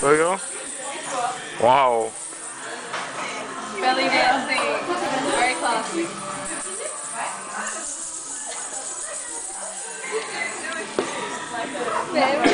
There you go. Wow. Belly dancing. Very classy. Babe.